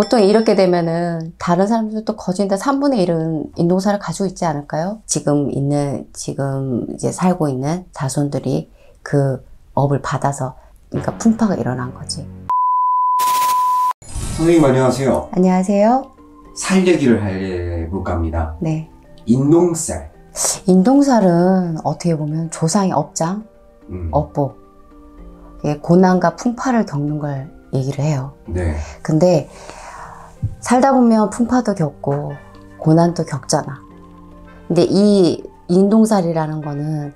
보통 이렇게 되면은 다른 사람들도 거진 다 3분의 1은 인동사를 가지고 있지 않을까요? 지금 있는, 지금 이제 살고 있는 자손들이 그 업을 받아서, 그러니까 풍파가 일어난 거지. 선생님 안녕하세요. 안녕하세요. 살 얘기를 해볼까 합니다. 네. 인농살. 인동살은 어떻게 보면 조상의 업장, 음, 업보, 예, 고난과 풍파를 겪는 걸 얘기를 해요. 네. 근데 살다 보면 풍파도 겪고 고난도 겪잖아. 근데 이 인동살이라는 거는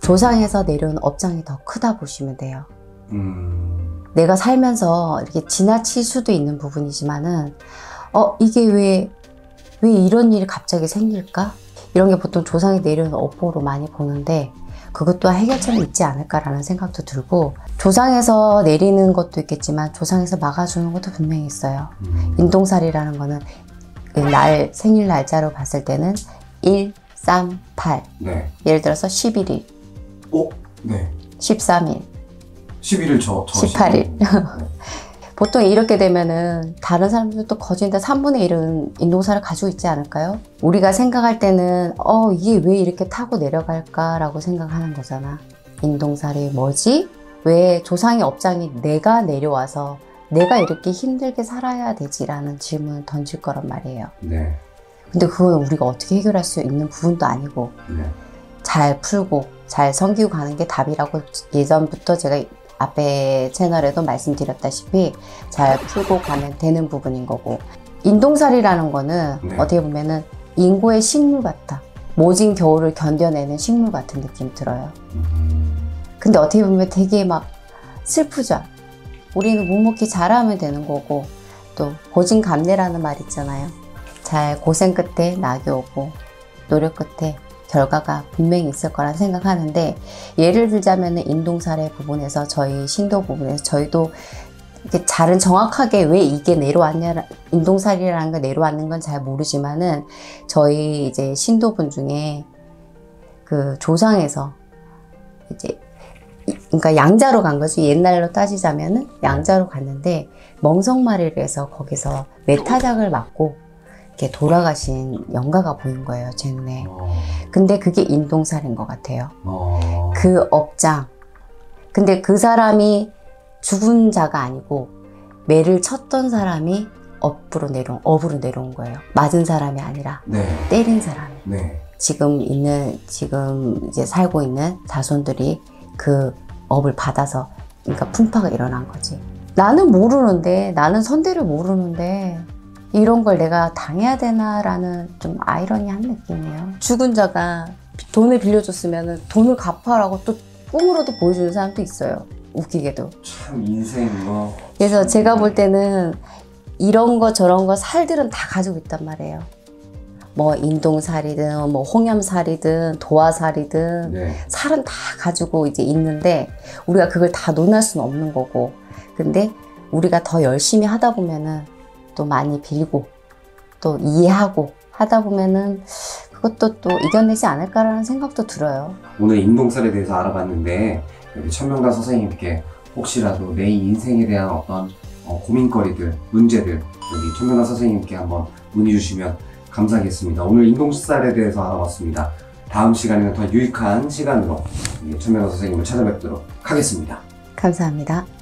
조상에서 내려온 업장이 더 크다 보시면 돼요. 음, 내가 살면서 이렇게 지나칠 수도 있는 부분이지만은 어 이게 왜 왜 이런 일이 갑자기 생길까? 이런 게 보통 조상이 내려온 업보로 많이 보는데 그것도 해결점이 있지 않을까라는 생각도 들고 조상에서 내리는 것도 있겠지만 조상에서 막아주는 것도 분명히 있어요. 음, 인동살이라는 거는 그날 생일 날짜로 봤을 때는 1, 3, 8 네. 예를 들어서 11일, 오, 네. 13일 11일 저, 저 18일. 시간. 네. 보통 이렇게 되면은 다른 사람들도 거진 다 3분의 1은 인동사를 가지고 있지 않을까요? 우리가 생각할 때는 어 이게 왜 이렇게 타고 내려갈까 라고 생각하는 거잖아. 인동살이 뭐지? 왜 조상의 업장이 내가 내려와서 내가 이렇게 힘들게 살아야 되지라는 질문을 던질 거란 말이에요. 네. 근데 그건 우리가 어떻게 해결할 수 있는 부분도 아니고 네. 잘 풀고 잘 섬기고 가는 게 답이라고 예전부터 제가 앞에 채널에도 말씀드렸다시피 잘 풀고 가면 되는 부분인 거고. 인동살이라는 거는 네. 어떻게 보면은 인고의 식물 같아. 모진 겨울을 견뎌내는 식물 같은 느낌 들어요. 음, 근데 어떻게 보면 되게 막 슬프죠. 우리는 묵묵히 잘하면 되는 거고. 또 고진감래라는 말 있잖아요. 잘 고생 끝에 낙이 오고 노력 끝에 결과가 분명히 있을 거라 생각하는데 예를 들자면 인동살의 부분에서 저희 신도 부분에서 저희도 이렇게 잘은 정확하게 왜 이게 내려왔냐 인동살이라는 거 내려왔는 건 잘 모르지만은 저희 이제 신도분 중에 그 조상에서 이제 이- 그러니까 양자로 간 거지. 옛날로 따지자면은 양자로 갔는데 멍석마리를 해서 거기서 메타작을 맞고 이렇게 돌아가신 영가가 보인 거예요 제 눈에 어, 근데 그게 인동살인 것 같아요 어, 그 업장. 근데 그 사람이 죽은 자가 아니고 매를 쳤던 사람이 업으로 내려온, 업으로 내려온 거예요. 맞은 사람이 아니라 네. 때린 사람이. 네. 지금 있는, 지금 이제 살고 있는 자손들이 그 업을 받아서, 그러니까 풍파가 일어난 거지. 나는 모르는데, 나는 선대를 모르는데, 이런 걸 내가 당해야 되나라는 좀 아이러니한 느낌이에요. 죽은 자가 돈을 빌려줬으면 돈을 갚아라고 또 꿈으로도 보여주는 사람도 있어요. 웃기게도. 참 인생 뭐. 그래서 제가 볼 때는 이런 거 저런 거 살들은 다 가지고 있단 말이에요. 뭐 인동살이든 뭐 홍염살이든 도화살이든 네. 살은 다 가지고 이제 있는데 우리가 그걸 다 논할 수는 없는 거고 근데 우리가 더 열심히 하다 보면은 또 많이 빌고 또 이해하고 하다 보면은 그것도 또 이겨내지 않을까라는 생각도 들어요. 오늘 인동살에 대해서 알아봤는데 여기 천명단 선생님께 혹시라도 내 인생에 대한 어떤 어, 고민거리들, 문제들 여기 천명단 선생님께 한번 문의 주시면 감사하겠습니다. 오늘 인동살에 대해서 알아봤습니다. 다음 시간에는 더 유익한 시간으로 이 천명단 선생님을 찾아뵙도록 하겠습니다. 감사합니다.